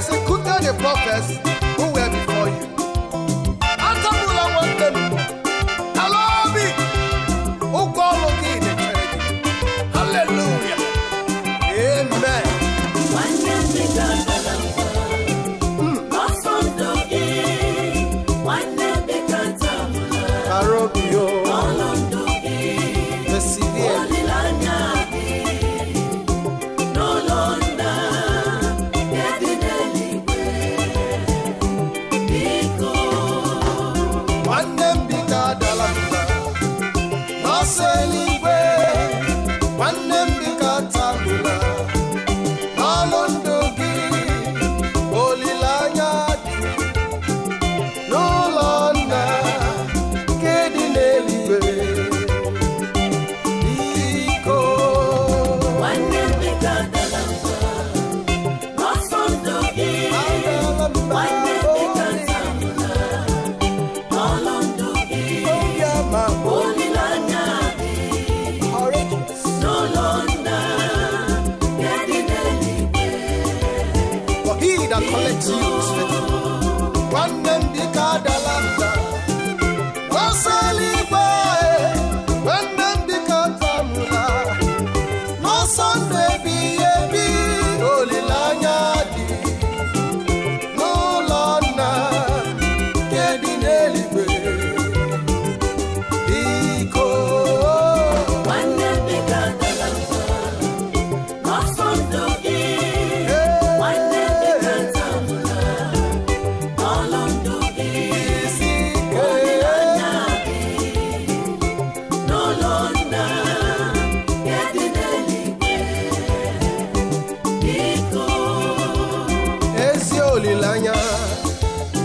There's a Kuta the prophets who were before you. Who the church? Hallelujah. Amen. Hmm. anya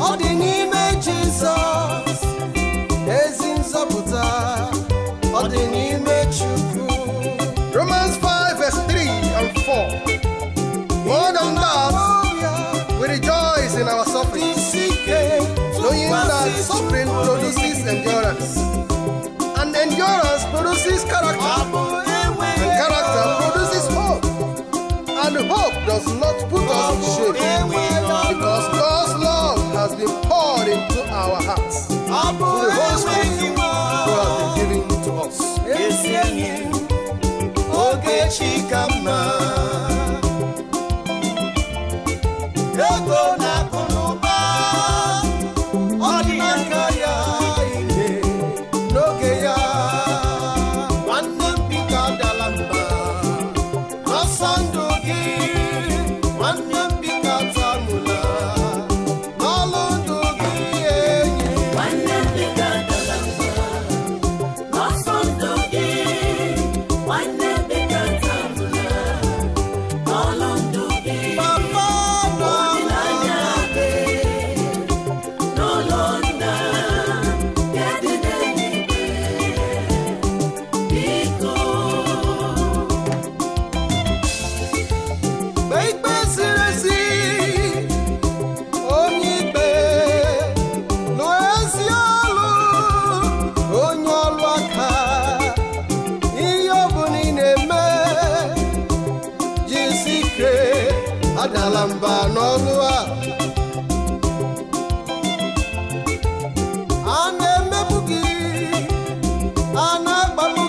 ọ dị n'ime Jizọs ezi nzọpụta. Ọ dị n'ime Chukwu. Romans 5:3 and 4 More than that, we rejoice in our suffering, knowing that suffering produces endurance, and endurance produces character, and character produces hope, and hope does not put us in shame has been poured into our hearts. Through the Holy Spirit who has been given to us. alamba n'ọlụa a na-emepụ gị a na-agbapụ